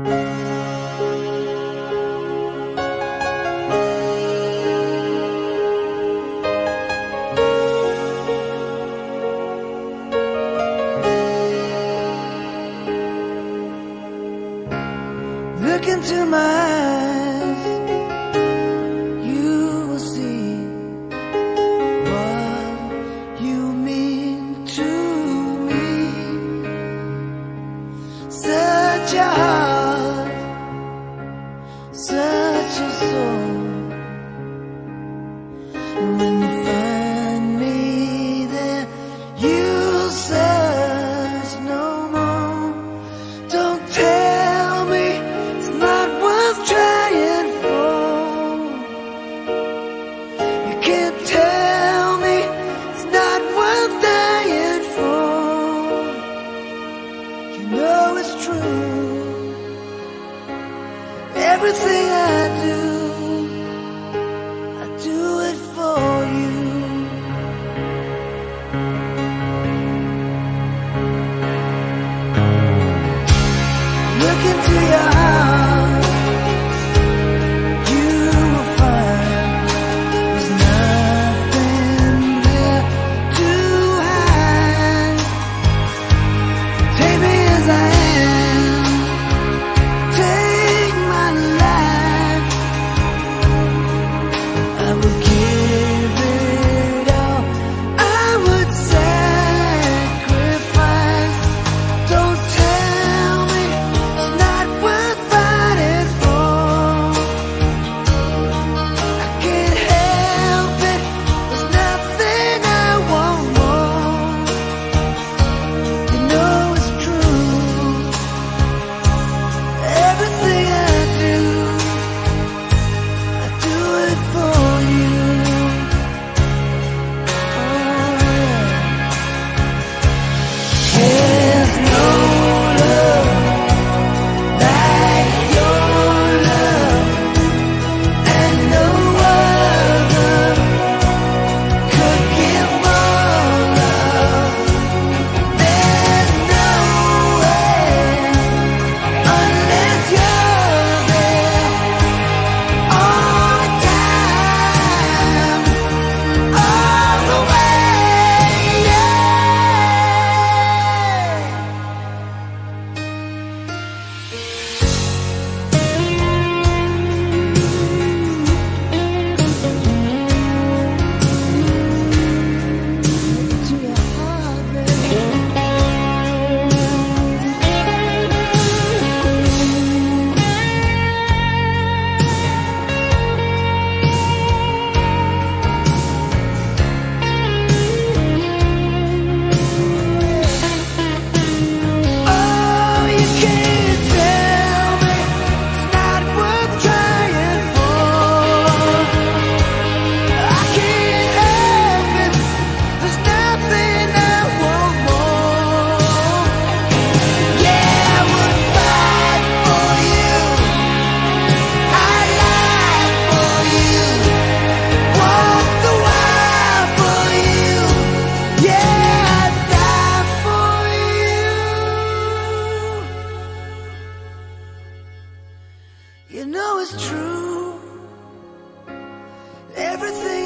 Look into my eyes, you will see what you mean to me. Such a heart. everything I do. true. Everything.